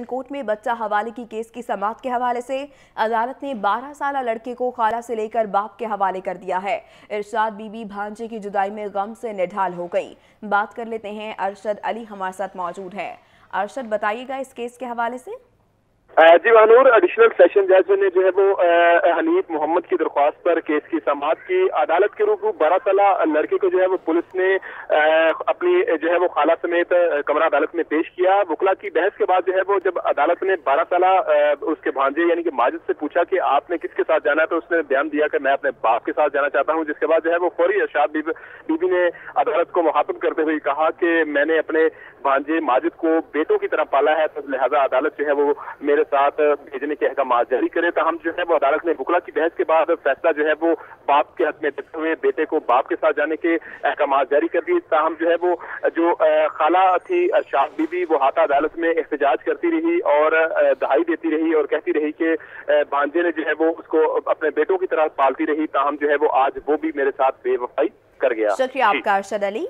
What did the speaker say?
کوٹ میں بچہ حوالگی کیس کی سماعت کے حوالے سے عدالت نے بارہ سالہ لڑکے کو خالہ سے لے کر باپ کے حوالے کر دیا ہے۔ ارشاد بی بی بھانچے کی جدائی میں غم سے نڈھال ہو گئی۔ بات کر لیتے ہیں ارشد علی ہمارے ساتھ موجود ہے ارشد، بتائیے گا اس کیس کے حوالے سے؟ جی وہنور ایڈیشنل سیشن جج نے جو ہے وہ حنیف محمد کی درخواست پر کیس کی سماعت کی۔ عدالت کے روپ بارہ سالہ لڑکے کو جو ہے وہ پولیس نے اپنی جو ہے وہ خالہ سمیت کمرہ عدالت میں پیش کیا۔ وکلا کی بحث کے بعد جو ہے وہ جب عدالت نے بارہ سالہ اس کے بھانجے یعنی کہ ماجد سے پوچھا کہ آپ نے کس کے ساتھ جانا ہے، تو اس نے بیان دیا کہ میں اپنے باپ کے ساتھ جانا چاہتا ہوں، جس کے بعد جو ہے وہ فوری ارشاد بی بی نے عدالت کو محافظ کرتے ہوئے کہا کہ میں نے اپنے بھانجے ماجد کو بیٹوں کی طرح پالا ہے لہذا عدالت جو ہے وہ میرے ہمارے ساتھ بھیجنے کے احکامات جاری کرے تاہم جو ہے وہ عدالت نے بکلا کی بحث کے بعد فیصلہ جو ہے وہ باپ کے حق میں دیتے ہوئے بیٹے کو باپ کے ساتھ جانے کے احکامات جاری کر دی تاہم جو ہے وہ جو خالہ تھی شاہ بی بی وہ ہاتھا عدالت میں احتجاج کرتی رہی اور دہائی دیتی رہی اور کہتی رہی کہ بانجے نے جو ہے وہ اس کو اپنے بیٹوں کی طرح پالتی رہی تاہم جو ہے وہ آج وہ بھی میرے ساتھ بے وفائی کر گیا۔ شکریہ آپ جی۔ کا ارشد علی۔